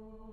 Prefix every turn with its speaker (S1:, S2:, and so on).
S1: Oh.